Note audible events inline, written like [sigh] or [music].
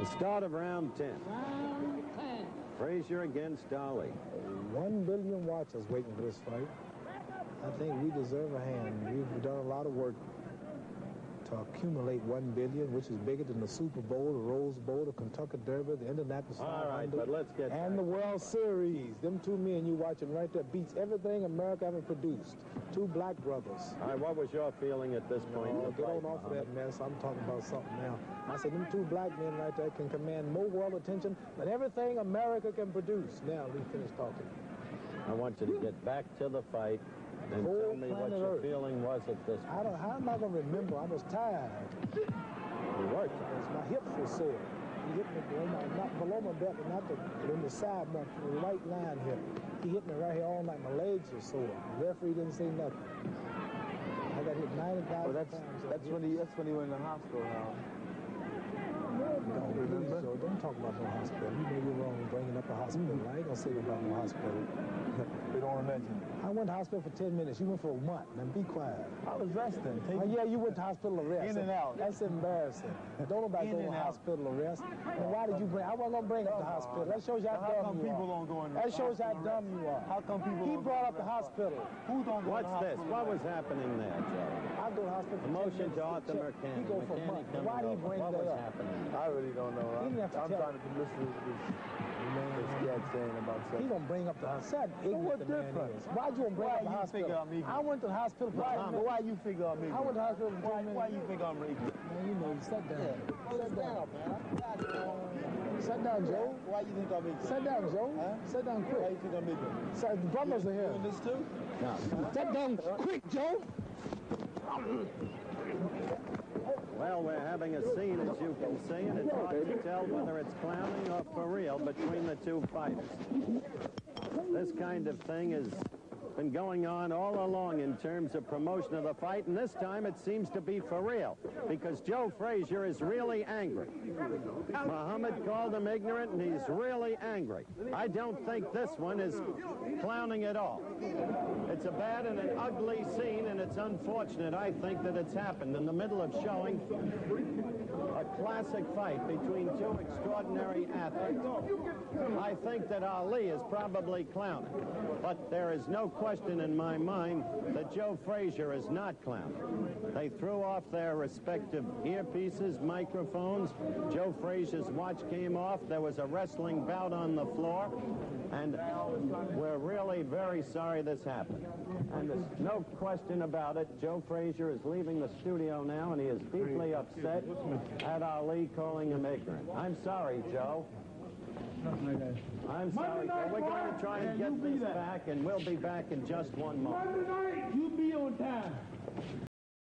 The start of round 10. Round 10. Frazier against Ali. One billion watchers waiting for this fight. I think we deserve a hand. We've done a lot of work to accumulate one billion, which is bigger than the Super Bowl, the Rose Bowl, the Kentucky Derby, the Indianapolis All right, 500, but let's get and the World Series. Them two men you watching right there beats everything America ever produced. Two black brothers. All right, what was your feeling at this point? in Oh, get on off of that mess. I'm talking about something now. I said them two black men right there can command more world attention than everything America can produce. Now, let me finish talking. I want you to get back to the fight and tell me what your Earth. feeling was at this I don't, how am I going to remember? I was tired. You were tired. My hips were sore. He hit me below my, not below my belt, but not the, but in the side, my the right line here. He hit me right here all night. My legs were sore. The referee didn't say nothing. I got hit 90,000 Well, that's times. that's when he that's when he went in the hospital now. Don't, please, Joe, don't talk about no hospital. You know you're wrong bringing up the hospital. I ain't gonna say nothing about no hospital. [laughs] They don't want to mention. I went to hospital for 10 minutes. You went for a month. Now be quiet. I was resting. Oh, yeah, you went to hospital arrest. In and out. That's embarrassing. Don't nobody In go to hospital arrest. And why did you bring? I wasn't gonna bring up the hospital. That shows how dumb you how, How dumb come you people are. don't go in the That shows how dumb you are. How come people He don't brought go up the hospital. Who don't go What's to the this? hospital? What was happening there, Joe? I go to hospital for 10 Promotion minutes to Arthur check. Mercante. He go for a month. Why did he over. bring What that was up? Really don't know. He I'm, didn't have to I'm tell trying to listen to this, this cat saying about He something. gonna bring up the hospital. Ignorant what the difference? Why'd you wanna bring Why up the hospital? figure I'm ignorant? I went to the hospital for Why, 10 minutes. why you figure I'm ignorant? I went to the hospital for 10 Why, why you think I'm ignorant? Man, you know, sit down. Sit down. man. Sit down, Joe. Why you think I'm ignorant? Sit down, Joe. Huh? Sit down quick. Why you think I'm ignorant? So the brothers are here. Doing this too? Sit down quick, Joe. Well, we're having a scene, and it's hard to tell whether it's clowning or for real between the two fighters. This kind of thing has been going on all along in terms of promotion of the fight, and this time it seems to be for real, because Joe Frazier is really angry. Muhammad called him ignorant, and he's really angry. I don't think this one is clowning at all. It's a bad and an ugly scene, and it's unfortunate, I think, that it's happened in the middle of showing a classic fight between two extraordinary athletes. I think that Ali is probably clowning, but there is no question in my mind that Joe Frazier is not clowning. They threw off their respective earpieces, microphones. Joe Frazier's watch came off. There was a wrestling bout on the floor, and we're really very sorry this happened. And there's no question about it. Joe Frazier is leaving the studio now, and he is deeply upset at Ali calling him ignorant. I'm sorry, Joe. I'm sorry, Joe. We're going to try and get this back, and we'll be back in just one moment. Monday night, you be on time.